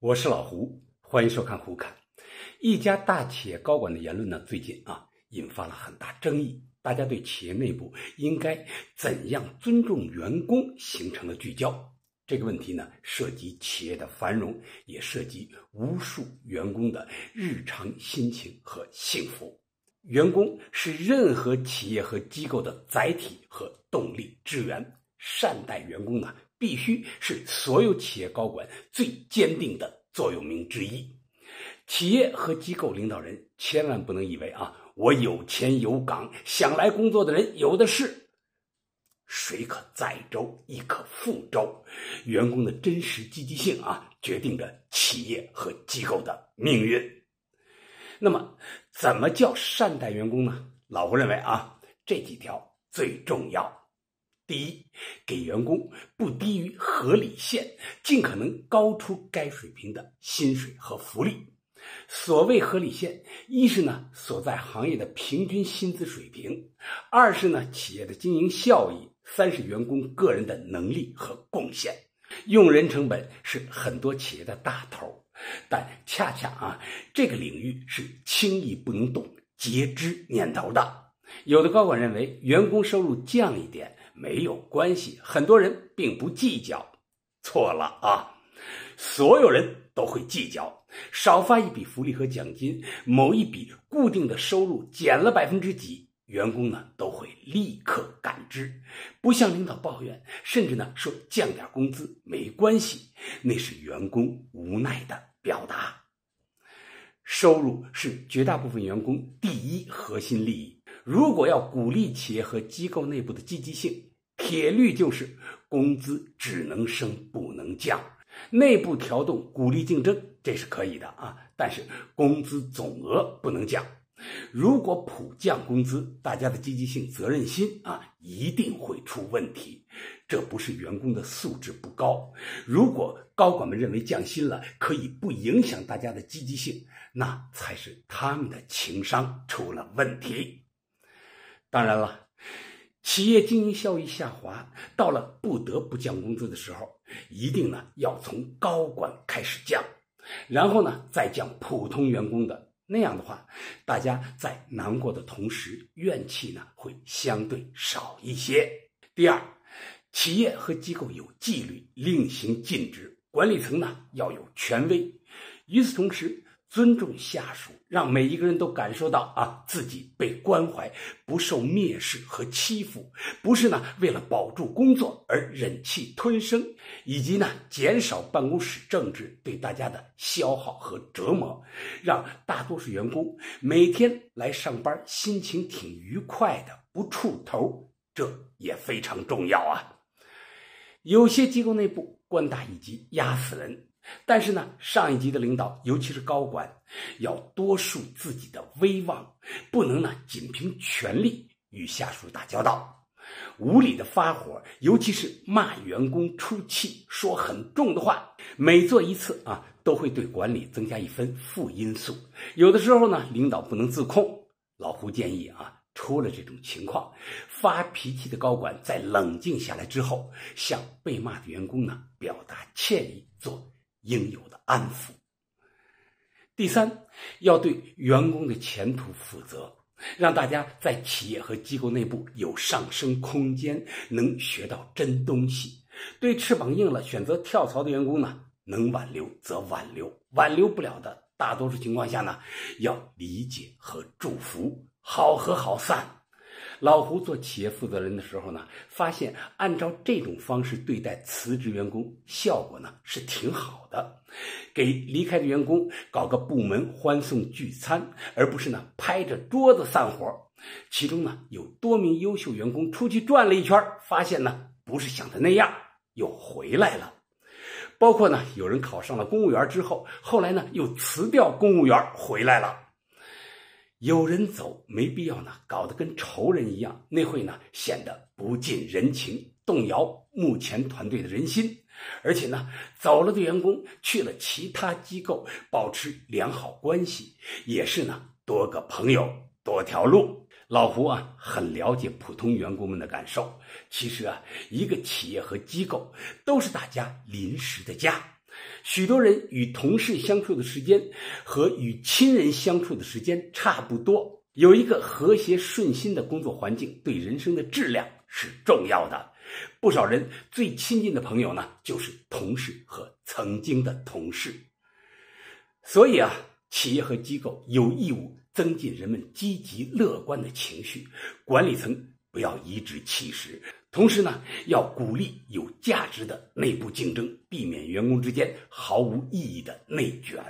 我是老胡，欢迎收看《胡侃》。一家大企业高管的言论呢，最近啊引发了很大争议。大家对企业内部应该怎样尊重员工形成了聚焦。这个问题呢，涉及企业的繁荣，也涉及无数员工的日常心情和幸福。员工是任何企业和机构的载体和动力之源。善待员工呢？必须是所有企业高管最坚定的座右铭之一。企业和机构领导人千万不能以为啊，我有钱有岗，想来工作的人有的是。水可载舟，亦可覆舟。员工的真实积极性啊，决定着企业和机构的命运。那么，怎么叫善待员工呢？老胡认为啊，这几条最重要。第一，给员工不低于合理线，尽可能高出该水平的薪水和福利。所谓合理线，一是呢所在行业的平均薪资水平，二是呢企业的经营效益，三是员工个人的能力和贡献。用人成本是很多企业的大头，但恰恰啊这个领域是轻易不能动截肢念头的。有的高管认为，员工收入降一点。没有关系，很多人并不计较，错了啊！所有人都会计较，少发一笔福利和奖金，某一笔固定的收入减了百分之几，员工呢都会立刻感知，不向领导抱怨，甚至呢说降点工资没关系，那是员工无奈的表达。收入是绝大部分员工第一核心利益，如果要鼓励企业和机构内部的积极性。铁律就是工资只能升不能降，内部调动鼓励竞争，这是可以的啊。但是工资总额不能降。如果普降工资，大家的积极性、责任心啊一定会出问题。这不是员工的素质不高。如果高管们认为降薪了可以不影响大家的积极性，那才是他们的情商出了问题。当然了。企业经营效益下滑，到了不得不降工资的时候，一定呢要从高管开始降，然后呢再降普通员工的。那样的话，大家在难过的同时，怨气呢会相对少一些。第二，企业和机构有纪律，令行禁止，管理层呢要有权威。与此同时，尊重下属，让每一个人都感受到啊自己被关怀，不受蔑视和欺负，不是呢为了保住工作而忍气吞声，以及呢减少办公室政治对大家的消耗和折磨，让大多数员工每天来上班心情挺愉快的，不触头，这也非常重要啊。有些机构内部官大一级压死人。但是呢，上一级的领导，尤其是高管，要多树自己的威望，不能呢仅凭权力与下属打交道，无理的发火，尤其是骂员工出气、说很重的话，每做一次啊，都会对管理增加一分负因素。有的时候呢，领导不能自控，老胡建议啊，出了这种情况，发脾气的高管在冷静下来之后，向被骂的员工呢表达歉意，做。应有的安抚。第三，要对员工的前途负责，让大家在企业和机构内部有上升空间，能学到真东西。对翅膀硬了选择跳槽的员工呢，能挽留则挽留，挽留不了的，大多数情况下呢，要理解和祝福，好合好散。老胡做企业负责人的时候呢，发现按照这种方式对待辞职员工，效果呢是挺好的。给离开的员工搞个部门欢送聚餐，而不是呢拍着桌子散伙。其中呢有多名优秀员工出去转了一圈，发现呢不是想的那样，又回来了。包括呢有人考上了公务员之后，后来呢又辞掉公务员回来了。有人走，没必要呢，搞得跟仇人一样，那会呢显得不近人情，动摇目前团队的人心。而且呢，走了的员工去了其他机构，保持良好关系，也是呢多个朋友多条路。老胡啊，很了解普通员工们的感受。其实啊，一个企业和机构都是大家临时的家，许多人与同事相处的时间和与亲人相处的时间差不多。有一个和谐顺心的工作环境，对人生的质量是重要的。不少人最亲近的朋友呢，就是同事和曾经的同事。所以啊，企业和机构有义务增进人们积极乐观的情绪，管理层不要颐指气使。同时呢，要鼓励有价值的内部竞争，避免员工之间毫无意义的内卷。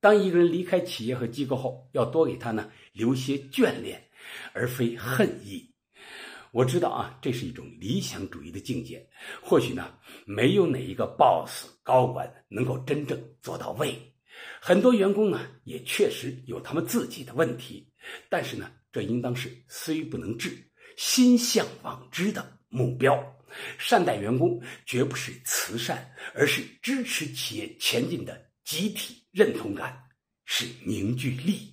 当一个人离开企业和机构后，要多给他呢留些眷恋，而非恨意。我知道啊，这是一种理想主义的境界。或许呢，没有哪一个 boss 高管能够真正做到位。很多员工呢，也确实有他们自己的问题。但是呢，这应当是虽不能治，心向往之的。目标，善待员工绝不是慈善，而是支持企业前进的集体认同感，是凝聚力。